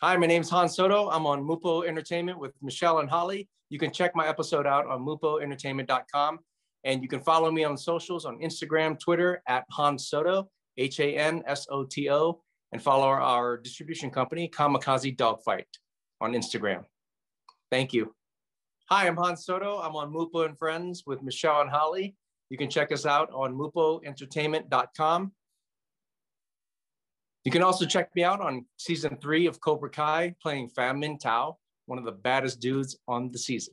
Hi, my name is Han Soto. I'm on Mupo Entertainment with Michele and Holly. You can check my episode out on mupoentertainment.com. And you can follow me on socials on Instagram, Twitter at Han Soto, H A N S O T O, and follow our, our distribution company, Kamikaze Dogfight, on Instagram. Thank you. Hi, I'm Han Soto. I'm on Mupo and Friends with Michele and Holly. You can check us out on mupoentertainment.com. You can also check me out on season three of Cobra Kai playing Fan Min Tao, one of the baddest dudes on the season.